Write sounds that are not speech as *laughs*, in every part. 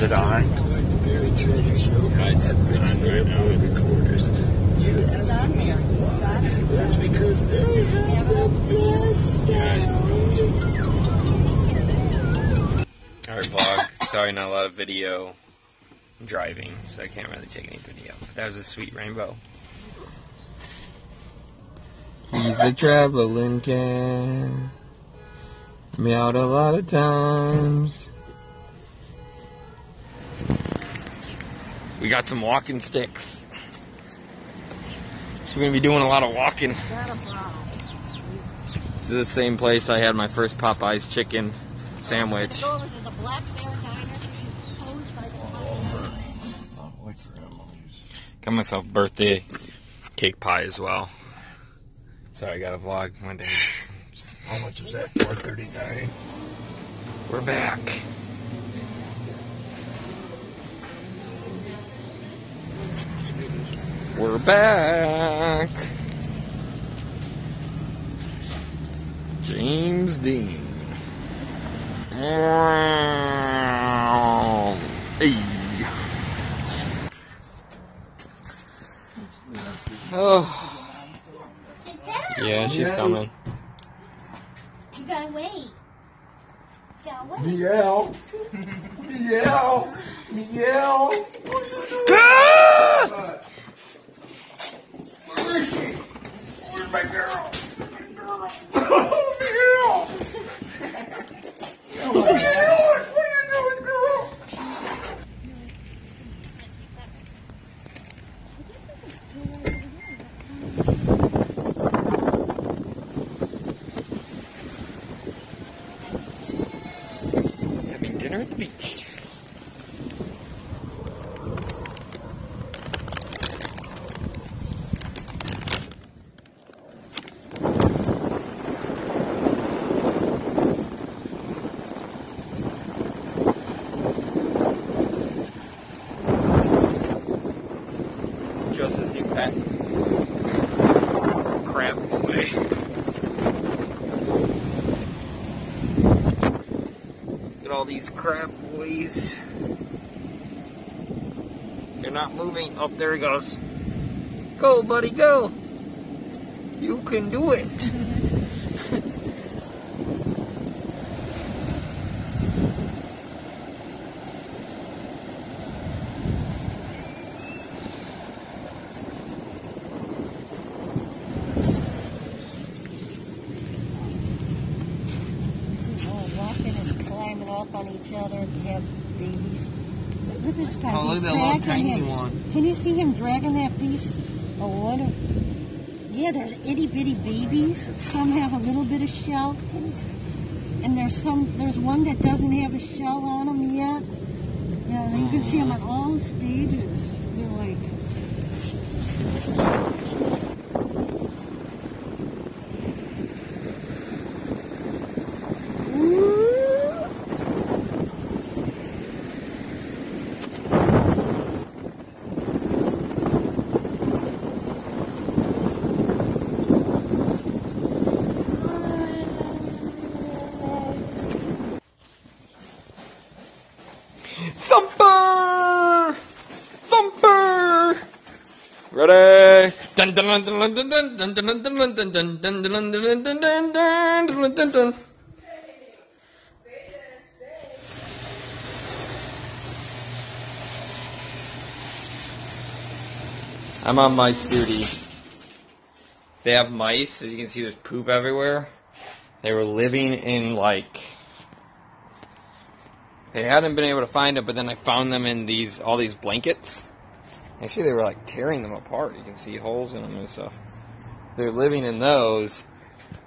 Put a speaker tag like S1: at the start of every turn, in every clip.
S1: Is it on?
S2: It's on right now.
S3: recorders. You
S4: It's on there. Got?
S3: That's because there's a yes.
S2: Yeah, it's going. Alright, vlog. Sorry, not a lot of video driving, so I can't really take any video. But that was a sweet rainbow. He's a traveling cat. Meowed a lot of times. We got some walking sticks. So we're gonna be doing a lot of walking.
S4: Got a bra.
S2: This is the same place I had my first Popeyes chicken sandwich.
S4: Go over to the Black Bear Diner. It's closed by the time.
S1: I'll wait for Emily's.
S2: Got myself birthday cake pie as well. Sorry, I got a vlog. My days.
S1: How much is that? Four thirty nine.
S2: We're back. We're back. James Dean. Hey. Oh. Yeah, she's coming.
S4: You gotta wait. You gotta wait.
S1: Meow. *laughs* Meow. Meow. Where is she? Where's my girl? Oh, Meow. What are you doing? What are you doing, girl?
S2: Having dinner at the beach. Joseph's new pet. Crab away. Look at all these crab boys. They're not moving. Oh, there he goes. Go, buddy, go. You can do it. *laughs*
S4: See, all walking and climbing up on each other and have babies. Look at this guy.
S2: Oh, look at that little tiny
S4: him.
S2: one.
S4: Can you see him dragging that piece of water? Yeah, there's itty bitty babies. Some have a little bit of shell. And there's some, there's one that doesn't have a shell on them yet. Yeah, you can see them at all stages. They're like,
S2: dun. I'm on mice duty. They have mice, as you can see there's poop everywhere. They were living in like they hadn't been able to find it, but then I found them in these all these blankets. Actually, they were like tearing them apart. You can see holes in them and stuff. They're living in those.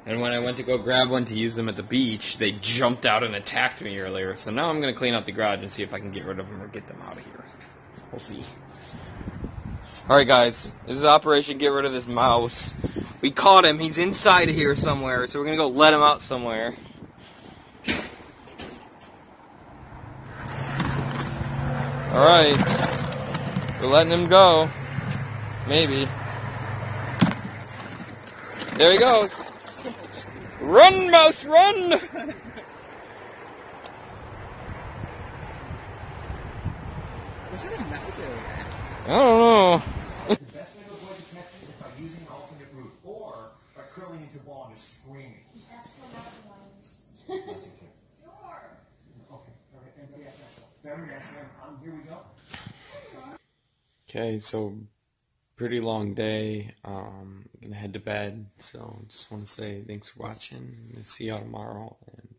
S2: And when I went to go grab one to use them at the beach, they jumped out and attacked me earlier. So now I'm going to clean out the garage and see if I can get rid of them or get them out of here. We'll see. Alright guys, this is Operation Get Rid of This Mouse. We caught him. He's inside of here somewhere. So we're going to go let him out somewhere. Alright. We're letting him go. Maybe. There he goes. Run, mouse, run!
S1: Was it a mouse or a rat?
S2: I don't know.
S5: The best way to avoid detection is by using an alternate route, or by curling into a ball and just screaming. Yes, you can. Okay, all right, everybody else, very nice, um, here we go.
S2: Okay, so pretty long day. Um, gonna head to bed. So just want to say thanks for watching. See y'all tomorrow. And